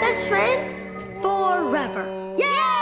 Best friends? Forever. Yeah!